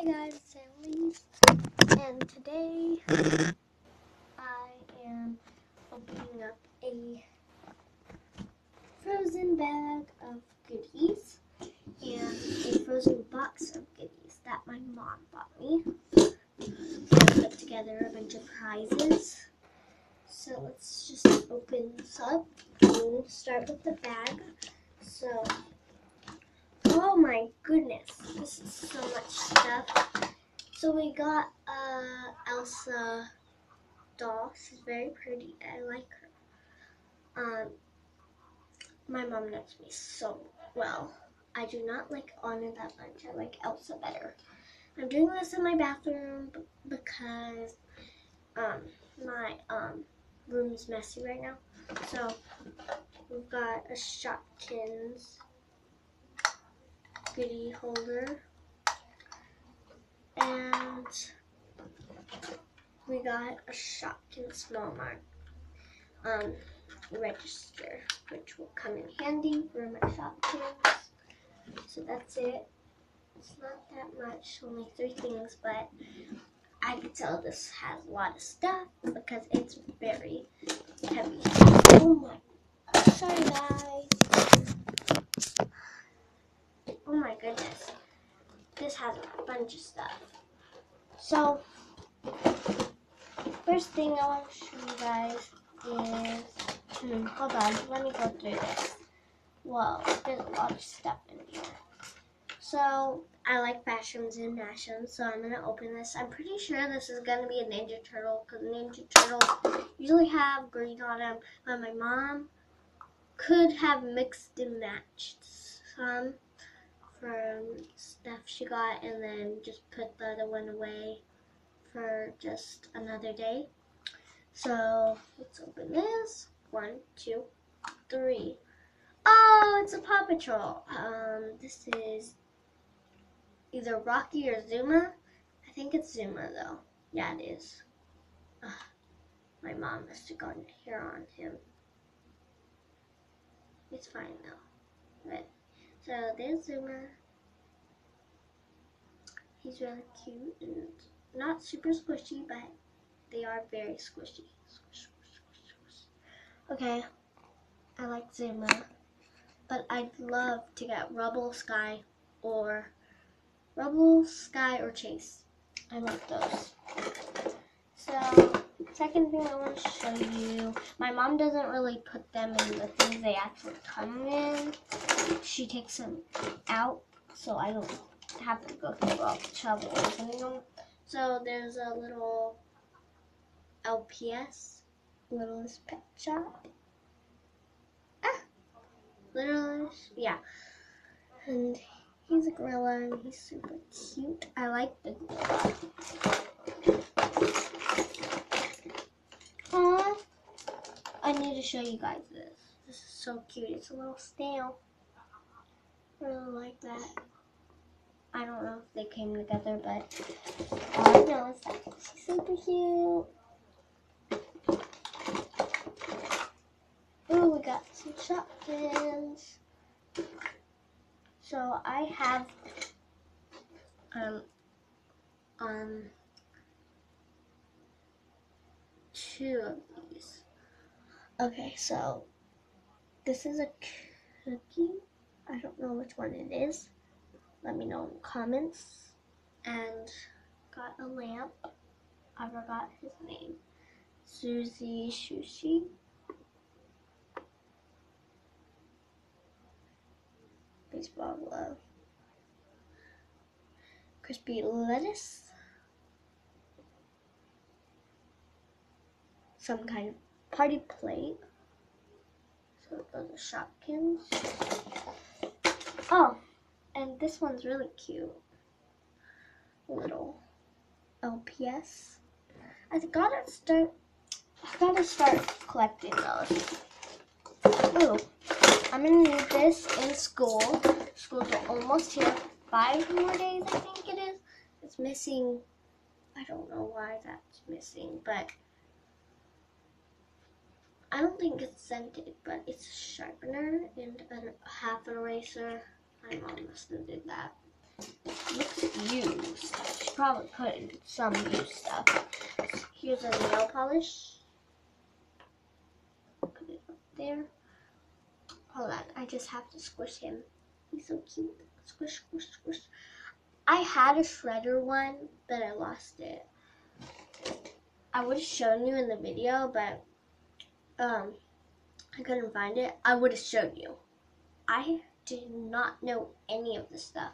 Hey guys, it's Annalise, and today I am opening up a frozen bag of goodies and a frozen box of goodies that my mom bought me. I put together a bunch of prizes. So let's just open this up and start with the bag. So Oh my goodness, this is so much stuff. So we got uh Elsa doll. She's very pretty. I like her. Um, my mom knows me so well. I do not like Anna that much. I like Elsa better. I'm doing this in my bathroom because um my um room's messy right now. So we've got a Shopkins goodie holder. And we got a Shopkins Small Mart um, register, which will come in handy for my Shopkins. So that's it. It's not that much, only three things, but I could tell this has a lot of stuff because it's very heavy. Oh my, sorry guys. Oh my goodness. This has a bunch of stuff. So, first thing I want to show you guys is, hmm, hold on, let me go through this. Whoa, there's a lot of stuff in here. So, I like Fash'ems and Mash'ems, so I'm going to open this. I'm pretty sure this is going to be a Ninja Turtle, because Ninja Turtles usually have green on them, but my mom could have mixed and matched some from stuff she got and then just put the other one away for just another day. So let's open this. One, two, three. Oh, it's a Paw Patrol. Um, this is either Rocky or Zuma. I think it's Zuma though. Yeah, it is. Ugh, my mom must have gotten hair on him. It's fine though. But so there's Zuma. He's really cute and not super squishy, but they are very squishy. Squish, squish, squish, okay, I like Zuma, but I'd love to get Rubble, Sky, or Rubble, Sky, or Chase. I love those. So, second thing I want to show you, my mom doesn't really put them in the things they actually come in. She takes them out, so I don't have to go through all the trouble opening them. So there's a little LPS, Littlest Pet Shop. Ah, Littlest, yeah. And he's a gorilla and he's super cute. I like the gorilla. Aww. I need to show you guys this. This is so cute. It's a little snail. I really like that. I don't know if they came together, but all I know is that she's super cute. Ooh, we got some Shopkins. So I have um um two of these. Okay, so this is a cookie. I don't know which one it is. Let me know in the comments. And got a lamp. I forgot his name. Susie Sushi. Baseball glove. Crispy lettuce. Some kind of party plate. So those are Shopkins. Oh, and this one's really cute. Little LPS. I gotta start. I gotta start collecting those. Ooh, I'm gonna need this in school. School's almost here. Five more days, I think it is. It's missing. I don't know why that's missing, but I don't think it's scented, but it's a sharpener and a half an eraser. My mom must have did that. Looks used. She probably put in some new stuff. Here's a nail polish. Put it up there. Hold on, I just have to squish him. He's so cute. Squish, squish, squish. I had a shredder one, but I lost it. I would have shown you in the video, but um, I couldn't find it. I would have showed you. I did not know any of the stuff.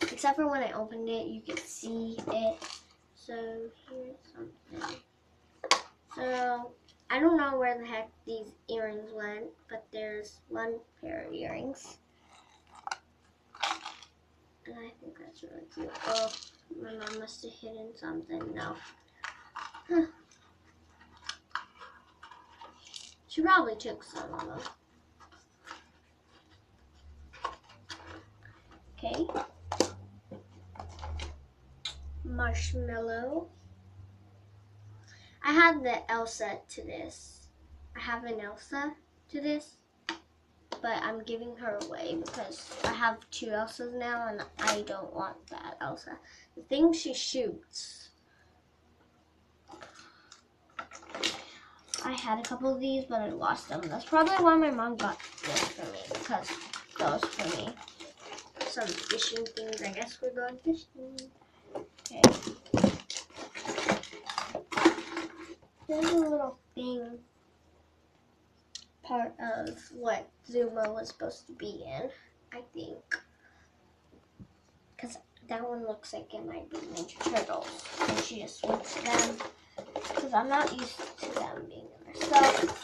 Except for when I opened it, you could see it. So here's something. So I don't know where the heck these earrings went, but there's one pair of earrings. And I think that's really cute. Oh, my mom must have hidden something. No. Huh. She probably took some of them. Okay. Marshmallow. I have the Elsa to this. I have an Elsa to this, but I'm giving her away because I have two Elsas now and I don't want that Elsa. The thing she shoots. I had a couple of these, but I lost them. That's probably why my mom got this for me, because those for me some fishing things. I guess we're going fishing. Okay. There's a little thing part of what Zuma was supposed to be in, I think. Because that one looks like it might be Ninja Turtles. And she just switched them. Because I'm not used to them being in there. So,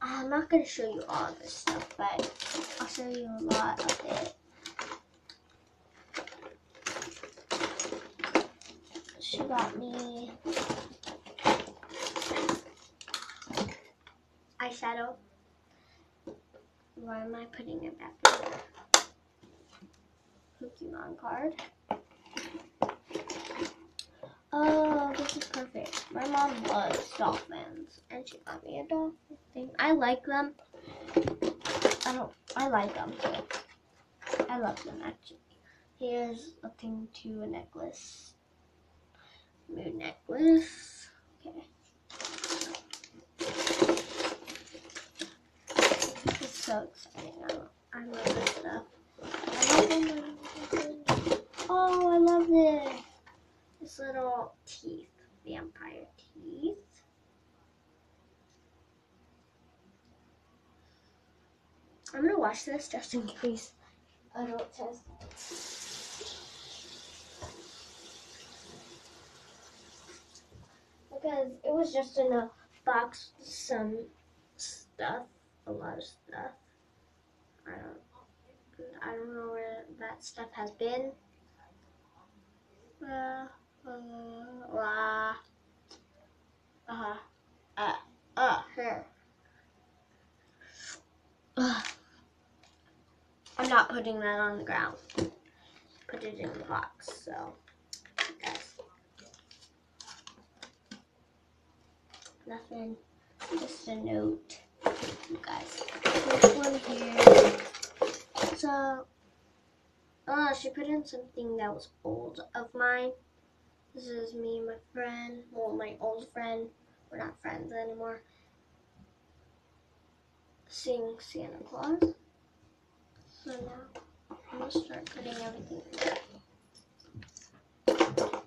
I'm not going to show you all this stuff, but I'll show you a lot of it. She got me eyeshadow. Why am I putting it back in there? Pokemon card. Oh, this is perfect. My mom loves dolphins, and she got me a dolphin thing. I like them. I don't. I like them. I love them actually. Here's a thing to a necklace moon necklace. Okay. This is so exciting. I love, this stuff. Oh, I love Oh, I love this. This little teeth. Vampire teeth. I'm gonna wash this just in case I don't test. Because it was just in a box some stuff, a lot of stuff. I don't, I don't know where that stuff has been. Uh, uh, uh, uh, uh, here. Uh. I'm not putting that on the ground. Put it in the box, so. Nothing. Just a note. You guys. This one here. So, oh, she put in something that was old of mine. This is me and my friend. Well, my old friend. We're not friends anymore. Seeing Santa Claus. So now, I'm to start putting everything in